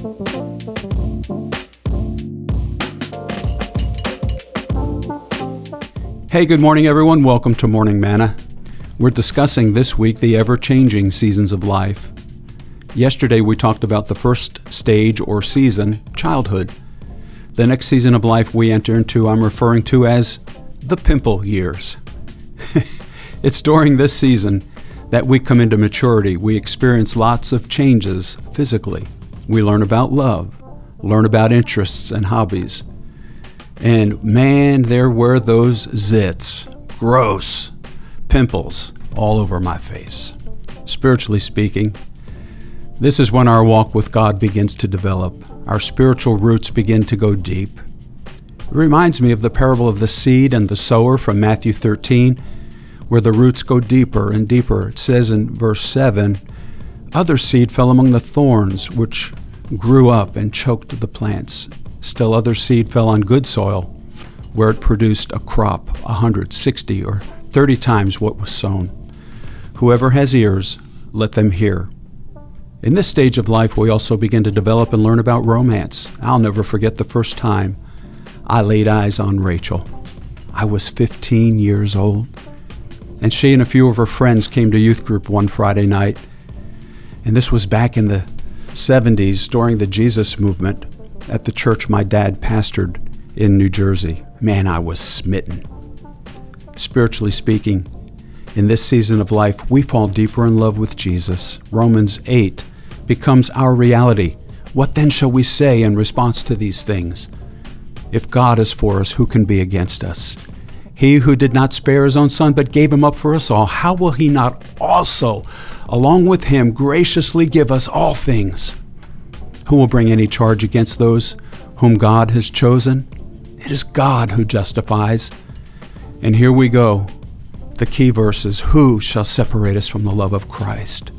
Hey, good morning, everyone. Welcome to Morning Manna. We're discussing this week the ever changing seasons of life. Yesterday, we talked about the first stage or season, childhood. The next season of life we enter into, I'm referring to as the pimple years. it's during this season that we come into maturity. We experience lots of changes physically. We learn about love, learn about interests and hobbies. And man, there were those zits, gross pimples all over my face. Spiritually speaking, this is when our walk with God begins to develop. Our spiritual roots begin to go deep. It reminds me of the parable of the seed and the sower from Matthew 13, where the roots go deeper and deeper. It says in verse 7 Other seed fell among the thorns, which grew up and choked the plants. Still, other seed fell on good soil, where it produced a crop a hundred, sixty, or thirty times what was sown. Whoever has ears, let them hear. In this stage of life, we also begin to develop and learn about romance. I'll never forget the first time I laid eyes on Rachel. I was 15 years old, and she and a few of her friends came to youth group one Friday night. And this was back in the 70s during the Jesus movement at the church my dad pastored in New Jersey. Man, I was smitten. Spiritually speaking, in this season of life, we fall deeper in love with Jesus. Romans 8 becomes our reality. What then shall we say in response to these things? If God is for us, who can be against us? He who did not spare his own son, but gave him up for us all, how will he not also, along with him, graciously give us all things? Who will bring any charge against those whom God has chosen? It is God who justifies. And here we go. The key verse is Who shall separate us from the love of Christ?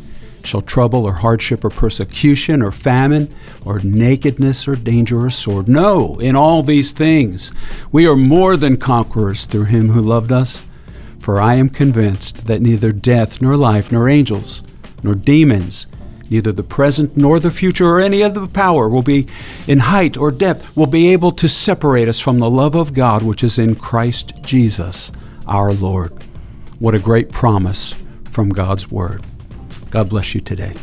Shall trouble or hardship or persecution or famine or nakedness or danger or sword? No, in all these things we are more than conquerors through him who loved us. For I am convinced that neither death nor life nor angels nor demons neither the present nor the future or any other power will be in height or depth will be able to separate us from the love of God which is in Christ Jesus our Lord. What a great promise from God's word. God bless you today.